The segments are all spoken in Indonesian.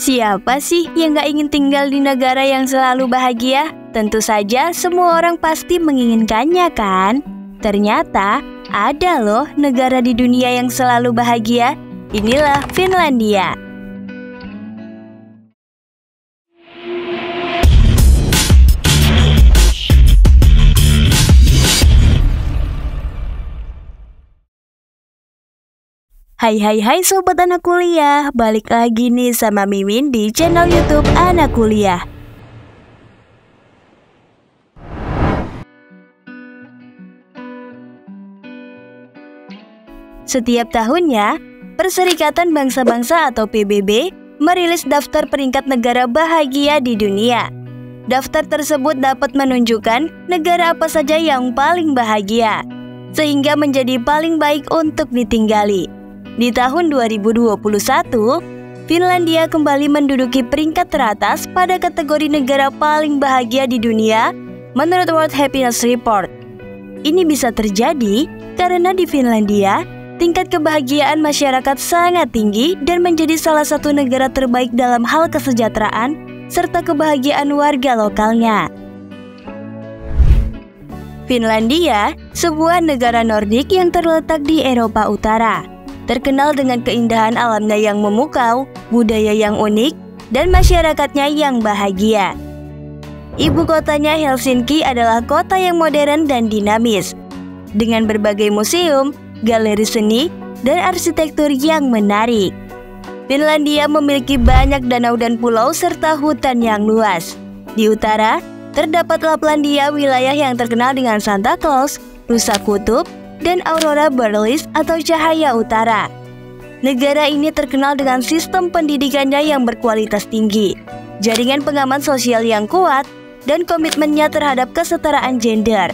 Siapa sih yang gak ingin tinggal di negara yang selalu bahagia? Tentu saja semua orang pasti menginginkannya kan? Ternyata ada loh negara di dunia yang selalu bahagia. Inilah Finlandia. Hai hai hai sobat anak kuliah, balik lagi nih sama Mimin di channel YouTube Anak Kuliah. Setiap tahunnya, Perserikatan Bangsa-Bangsa atau PBB merilis daftar peringkat negara bahagia di dunia. Daftar tersebut dapat menunjukkan negara apa saja yang paling bahagia, sehingga menjadi paling baik untuk ditinggali. Di tahun 2021, Finlandia kembali menduduki peringkat teratas pada kategori negara paling bahagia di dunia menurut World Happiness Report. Ini bisa terjadi karena di Finlandia, tingkat kebahagiaan masyarakat sangat tinggi dan menjadi salah satu negara terbaik dalam hal kesejahteraan serta kebahagiaan warga lokalnya. Finlandia, sebuah negara Nordik yang terletak di Eropa Utara terkenal dengan keindahan alamnya yang memukau, budaya yang unik, dan masyarakatnya yang bahagia. Ibu kotanya Helsinki adalah kota yang modern dan dinamis, dengan berbagai museum, galeri seni, dan arsitektur yang menarik. Finlandia memiliki banyak danau dan pulau serta hutan yang luas. Di utara, terdapat Laplandia, wilayah yang terkenal dengan Santa Claus, rusa kutub, dan aurora borealis atau cahaya utara. Negara ini terkenal dengan sistem pendidikannya yang berkualitas tinggi, jaringan pengaman sosial yang kuat, dan komitmennya terhadap kesetaraan gender.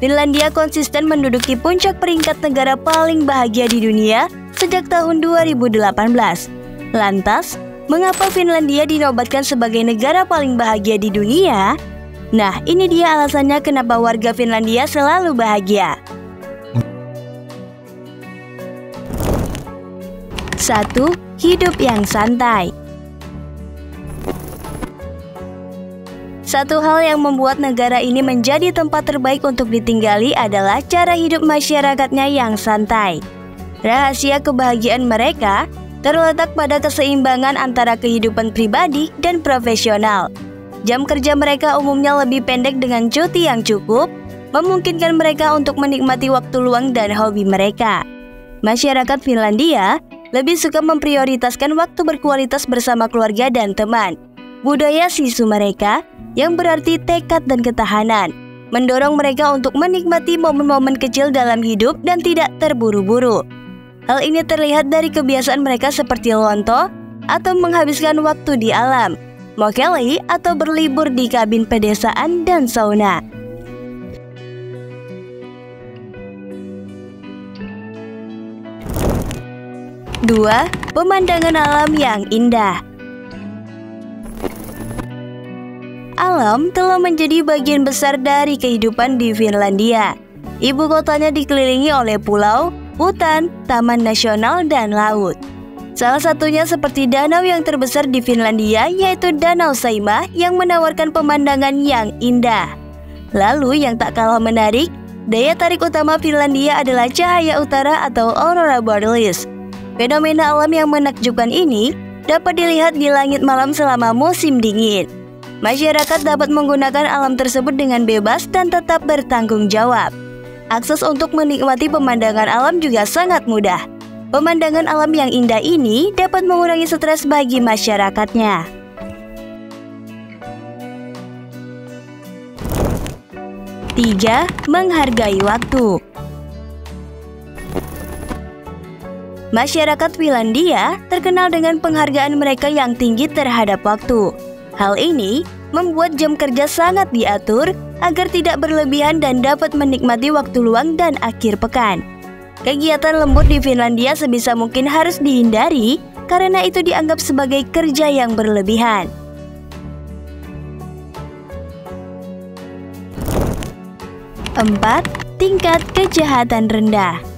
Finlandia konsisten menduduki puncak peringkat negara paling bahagia di dunia sejak tahun 2018. Lantas, mengapa Finlandia dinobatkan sebagai negara paling bahagia di dunia? Nah, ini dia alasannya kenapa warga Finlandia selalu bahagia. 1. Hidup yang santai Satu hal yang membuat negara ini menjadi tempat terbaik untuk ditinggali adalah cara hidup masyarakatnya yang santai. Rahasia kebahagiaan mereka terletak pada keseimbangan antara kehidupan pribadi dan profesional. Jam kerja mereka umumnya lebih pendek dengan cuti yang cukup, memungkinkan mereka untuk menikmati waktu luang dan hobi mereka. Masyarakat Finlandia lebih suka memprioritaskan waktu berkualitas bersama keluarga dan teman. Budaya sisu mereka yang berarti tekad dan ketahanan, mendorong mereka untuk menikmati momen-momen kecil dalam hidup dan tidak terburu-buru. Hal ini terlihat dari kebiasaan mereka seperti lonto atau menghabiskan waktu di alam, mokeli atau berlibur di kabin pedesaan dan sauna. 2. Pemandangan alam yang indah Alam telah menjadi bagian besar dari kehidupan di Finlandia. Ibu kotanya dikelilingi oleh pulau, hutan, taman nasional, dan laut. Salah satunya seperti danau yang terbesar di Finlandia yaitu Danau Saima yang menawarkan pemandangan yang indah. Lalu yang tak kalah menarik, daya tarik utama Finlandia adalah cahaya utara atau aurora borealis Fenomena alam yang menakjubkan ini dapat dilihat di langit malam selama musim dingin. Masyarakat dapat menggunakan alam tersebut dengan bebas dan tetap bertanggung jawab. Akses untuk menikmati pemandangan alam juga sangat mudah. Pemandangan alam yang indah ini dapat mengurangi stres bagi masyarakatnya. Tiga, menghargai waktu. Masyarakat Finlandia terkenal dengan penghargaan mereka yang tinggi terhadap waktu. Hal ini membuat jam kerja sangat diatur agar tidak berlebihan dan dapat menikmati waktu luang dan akhir pekan. Kegiatan lembur di Finlandia sebisa mungkin harus dihindari karena itu dianggap sebagai kerja yang berlebihan. Empat, tingkat kejahatan rendah.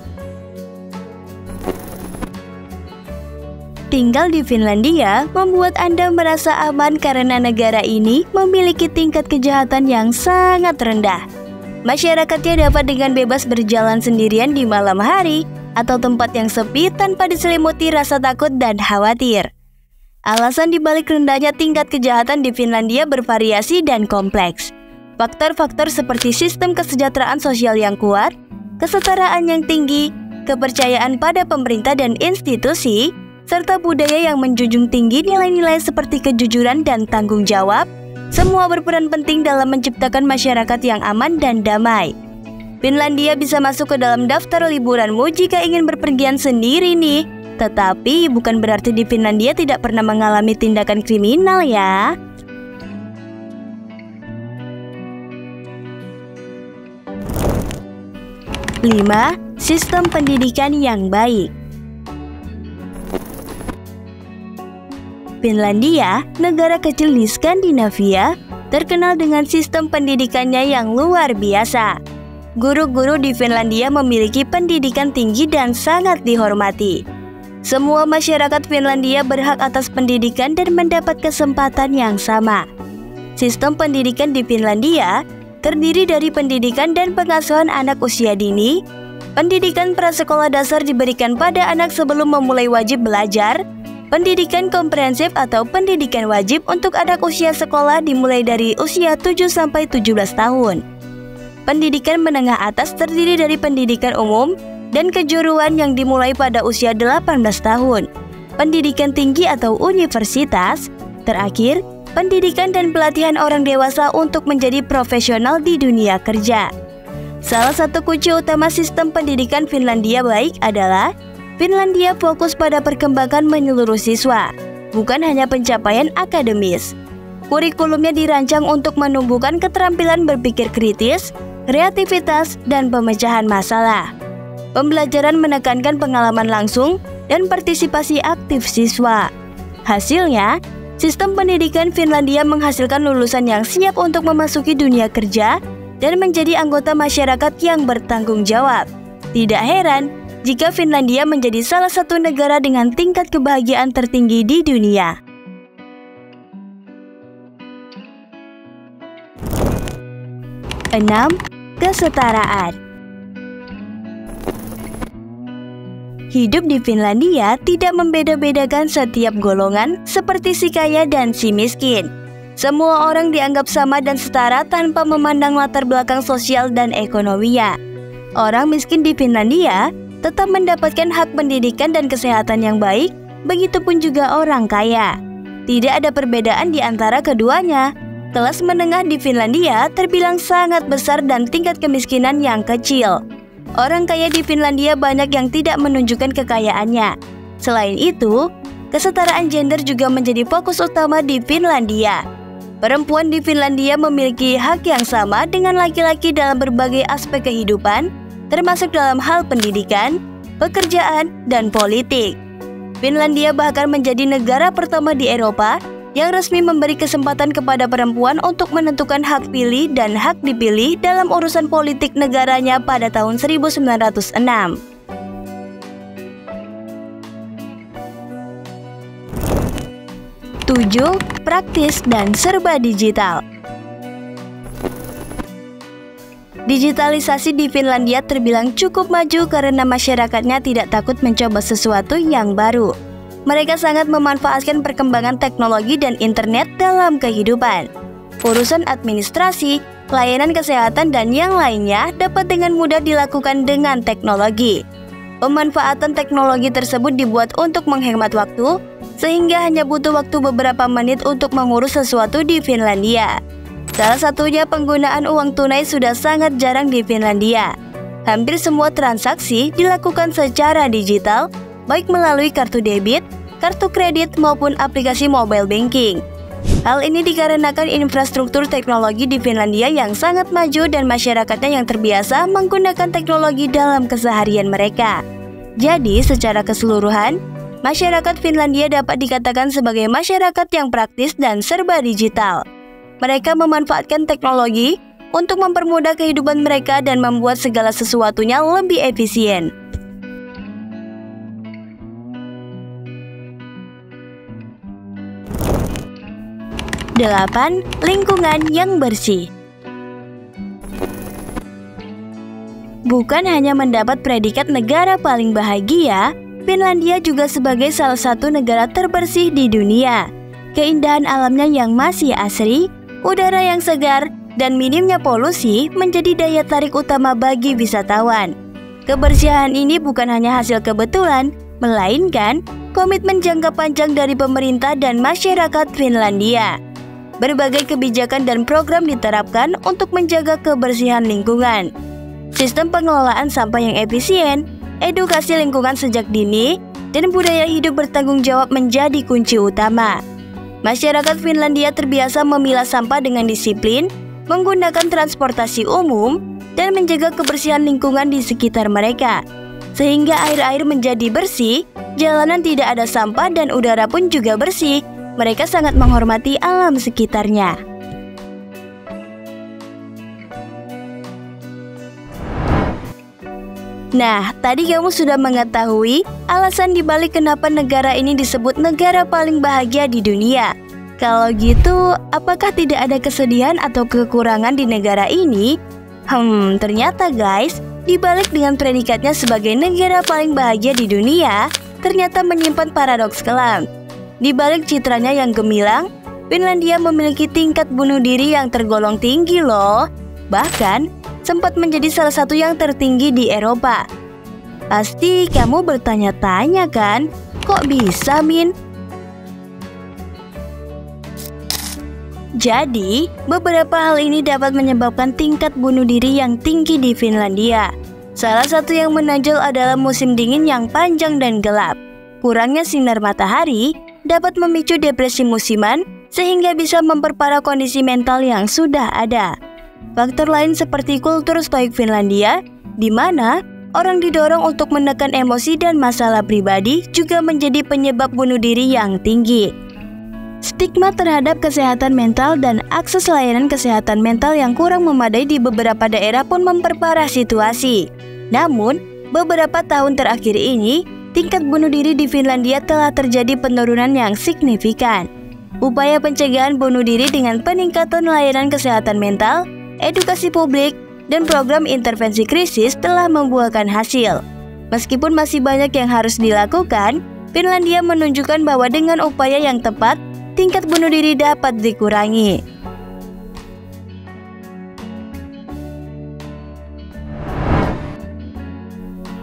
Tinggal di Finlandia membuat Anda merasa aman karena negara ini memiliki tingkat kejahatan yang sangat rendah. Masyarakatnya dapat dengan bebas berjalan sendirian di malam hari atau tempat yang sepi tanpa diselimuti rasa takut dan khawatir. Alasan dibalik rendahnya tingkat kejahatan di Finlandia bervariasi dan kompleks. Faktor-faktor seperti sistem kesejahteraan sosial yang kuat, kesetaraan yang tinggi, kepercayaan pada pemerintah dan institusi, serta budaya yang menjunjung tinggi nilai-nilai seperti kejujuran dan tanggung jawab, semua berperan penting dalam menciptakan masyarakat yang aman dan damai. Finlandia bisa masuk ke dalam daftar liburanmu jika ingin berpergian sendiri nih. Tetapi bukan berarti di Finlandia tidak pernah mengalami tindakan kriminal ya. Lima, sistem pendidikan yang baik. Finlandia, negara kecil di Skandinavia, terkenal dengan sistem pendidikannya yang luar biasa. Guru-guru di Finlandia memiliki pendidikan tinggi dan sangat dihormati. Semua masyarakat Finlandia berhak atas pendidikan dan mendapat kesempatan yang sama. Sistem pendidikan di Finlandia terdiri dari pendidikan dan pengasuhan anak usia dini. Pendidikan prasekolah dasar diberikan pada anak sebelum memulai wajib belajar, Pendidikan komprehensif atau pendidikan wajib untuk anak usia sekolah dimulai dari usia 7 sampai 17 tahun. Pendidikan menengah atas terdiri dari pendidikan umum dan kejuruan yang dimulai pada usia 18 tahun. Pendidikan tinggi atau universitas, terakhir pendidikan dan pelatihan orang dewasa untuk menjadi profesional di dunia kerja. Salah satu kunci utama sistem pendidikan Finlandia baik adalah Finlandia fokus pada perkembangan menyeluruh siswa, bukan hanya pencapaian akademis. Kurikulumnya dirancang untuk menumbuhkan keterampilan berpikir kritis, kreativitas, dan pemecahan masalah. Pembelajaran menekankan pengalaman langsung dan partisipasi aktif siswa. Hasilnya, sistem pendidikan Finlandia menghasilkan lulusan yang siap untuk memasuki dunia kerja dan menjadi anggota masyarakat yang bertanggung jawab. Tidak heran jika Finlandia menjadi salah satu negara dengan tingkat kebahagiaan tertinggi di dunia. Enam, kesetaraan. Hidup di Finlandia tidak membeda-bedakan setiap golongan seperti si kaya dan si miskin. Semua orang dianggap sama dan setara tanpa memandang latar belakang sosial dan ekonominya. Orang miskin di Finlandia tetap mendapatkan hak pendidikan dan kesehatan yang baik, begitupun juga orang kaya. Tidak ada perbedaan di antara keduanya. Kelas menengah di Finlandia terbilang sangat besar dan tingkat kemiskinan yang kecil. Orang kaya di Finlandia banyak yang tidak menunjukkan kekayaannya. Selain itu, kesetaraan gender juga menjadi fokus utama di Finlandia. Perempuan di Finlandia memiliki hak yang sama dengan laki-laki dalam berbagai aspek kehidupan, termasuk dalam hal pendidikan, pekerjaan, dan politik. Finlandia bahkan menjadi negara pertama di Eropa yang resmi memberi kesempatan kepada perempuan untuk menentukan hak pilih dan hak dipilih dalam urusan politik negaranya pada tahun 1906. 7. Praktis dan serba digital Digitalisasi di Finlandia terbilang cukup maju karena masyarakatnya tidak takut mencoba sesuatu yang baru. Mereka sangat memanfaatkan perkembangan teknologi dan internet dalam kehidupan. Urusan administrasi, layanan kesehatan, dan yang lainnya dapat dengan mudah dilakukan dengan teknologi. Pemanfaatan teknologi tersebut dibuat untuk menghemat waktu, sehingga hanya butuh waktu beberapa menit untuk mengurus sesuatu di Finlandia. Salah satunya penggunaan uang tunai sudah sangat jarang di Finlandia. Hampir semua transaksi dilakukan secara digital, baik melalui kartu debit, kartu kredit maupun aplikasi mobile banking. Hal ini dikarenakan infrastruktur teknologi di Finlandia yang sangat maju dan masyarakatnya yang terbiasa menggunakan teknologi dalam keseharian mereka. Jadi, secara keseluruhan, masyarakat Finlandia dapat dikatakan sebagai masyarakat yang praktis dan serba digital. Mereka memanfaatkan teknologi untuk mempermudah kehidupan mereka dan membuat segala sesuatunya lebih efisien. Delapan, lingkungan yang bersih. Bukan hanya mendapat predikat negara paling bahagia, Finlandia juga sebagai salah satu negara terbersih di dunia. Keindahan alamnya yang masih asri udara yang segar, dan minimnya polusi menjadi daya tarik utama bagi wisatawan. Kebersihan ini bukan hanya hasil kebetulan, melainkan komitmen jangka panjang dari pemerintah dan masyarakat Finlandia. Berbagai kebijakan dan program diterapkan untuk menjaga kebersihan lingkungan. Sistem pengelolaan sampah yang efisien, edukasi lingkungan sejak dini, dan budaya hidup bertanggung jawab menjadi kunci utama. Masyarakat Finlandia terbiasa memilah sampah dengan disiplin, menggunakan transportasi umum, dan menjaga kebersihan lingkungan di sekitar mereka. Sehingga air-air menjadi bersih, jalanan tidak ada sampah dan udara pun juga bersih, mereka sangat menghormati alam sekitarnya. Nah, tadi kamu sudah mengetahui alasan dibalik kenapa negara ini disebut negara paling bahagia di dunia. Kalau gitu, apakah tidak ada kesedihan atau kekurangan di negara ini? Hmm, ternyata guys, dibalik dengan predikatnya sebagai negara paling bahagia di dunia, ternyata menyimpan paradoks kelam. Di balik citranya yang gemilang, Finlandia memiliki tingkat bunuh diri yang tergolong tinggi loh. Bahkan, sempat menjadi salah satu yang tertinggi di Eropa. Pasti kamu bertanya-tanya kan, kok bisa Min? Jadi, beberapa hal ini dapat menyebabkan tingkat bunuh diri yang tinggi di Finlandia. Salah satu yang menonjol adalah musim dingin yang panjang dan gelap. Kurangnya sinar matahari dapat memicu depresi musiman sehingga bisa memperparah kondisi mental yang sudah ada. Faktor lain seperti kultur stoik Finlandia, di mana orang didorong untuk menekan emosi dan masalah pribadi juga menjadi penyebab bunuh diri yang tinggi. Stigma terhadap kesehatan mental dan akses layanan kesehatan mental yang kurang memadai di beberapa daerah pun memperparah situasi. Namun, beberapa tahun terakhir ini, tingkat bunuh diri di Finlandia telah terjadi penurunan yang signifikan. Upaya pencegahan bunuh diri dengan peningkatan layanan kesehatan mental, edukasi publik, dan program intervensi krisis telah membuahkan hasil. Meskipun masih banyak yang harus dilakukan, Finlandia menunjukkan bahwa dengan upaya yang tepat, tingkat bunuh diri dapat dikurangi.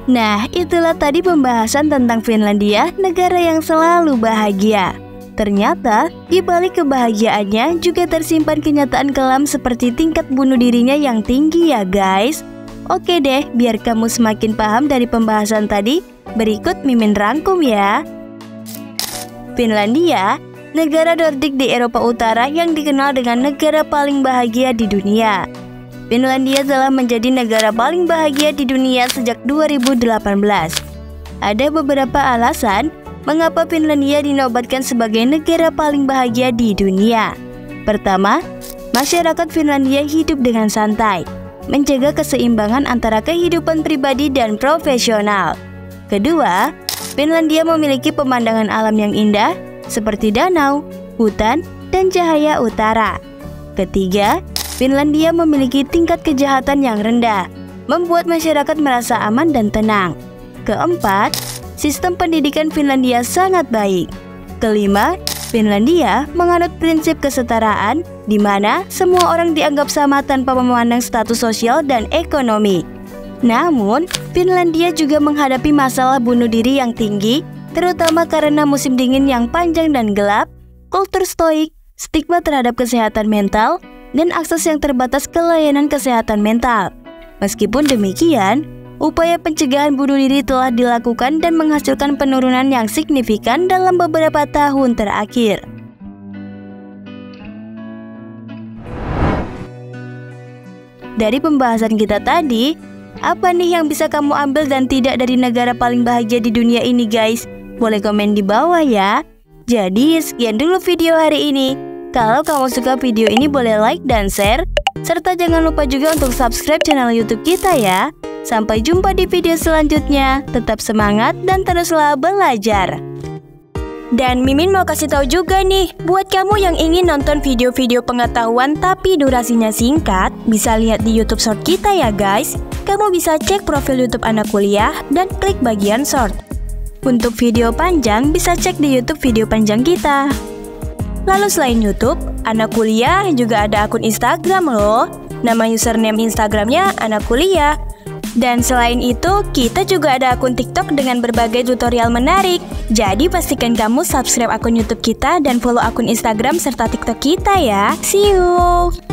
Nah, itulah tadi pembahasan tentang Finlandia, negara yang selalu bahagia. Ternyata, di balik kebahagiaannya juga tersimpan kenyataan kelam seperti tingkat bunuh dirinya yang tinggi ya guys. Oke deh, biar kamu semakin paham dari pembahasan tadi, berikut Mimin rangkum ya. Finlandia, negara Nordik di Eropa Utara yang dikenal dengan negara paling bahagia di dunia. Finlandia telah menjadi negara paling bahagia di dunia sejak 2018. Ada beberapa alasan mengapa Finlandia dinobatkan sebagai negara paling bahagia di dunia. Pertama, masyarakat Finlandia hidup dengan santai, menjaga keseimbangan antara kehidupan pribadi dan profesional. Kedua, Finlandia memiliki pemandangan alam yang indah seperti danau, hutan, dan cahaya utara. Ketiga, Finlandia memiliki tingkat kejahatan yang rendah, membuat masyarakat merasa aman dan tenang. Keempat, sistem pendidikan Finlandia sangat baik. Kelima, Finlandia menganut prinsip kesetaraan di mana semua orang dianggap sama tanpa memandang status sosial dan ekonomi. Namun, Finlandia juga menghadapi masalah bunuh diri yang tinggi, terutama karena musim dingin yang panjang dan gelap, kultur stoik, stigma terhadap kesehatan mental, dan akses yang terbatas ke layanan kesehatan mental. Meskipun demikian, upaya pencegahan bunuh diri telah dilakukan dan menghasilkan penurunan yang signifikan dalam beberapa tahun terakhir. Dari pembahasan kita tadi, apa nih yang bisa kamu ambil dan tidak dari negara paling bahagia di dunia ini guys? Boleh komen di bawah ya. Jadi sekian dulu video hari ini. Kalau kamu suka video ini boleh like dan share, serta jangan lupa juga untuk subscribe channel YouTube kita ya. Sampai jumpa di video selanjutnya. Tetap semangat dan teruslah belajar. Dan Mimin mau kasih tahu juga nih, buat kamu yang ingin nonton video-video pengetahuan tapi durasinya singkat, bisa lihat di YouTube Short kita ya guys. Kamu bisa cek profil YouTube anak kuliah dan klik bagian short. Untuk video panjang, bisa cek di YouTube video panjang kita. Lalu selain YouTube, anak kuliah juga ada akun Instagram loh. Nama username Instagramnya anak kuliah. Dan selain itu, kita juga ada akun TikTok dengan berbagai tutorial menarik. Jadi pastikan kamu subscribe akun YouTube kita dan follow akun Instagram serta TikTok kita ya. See you!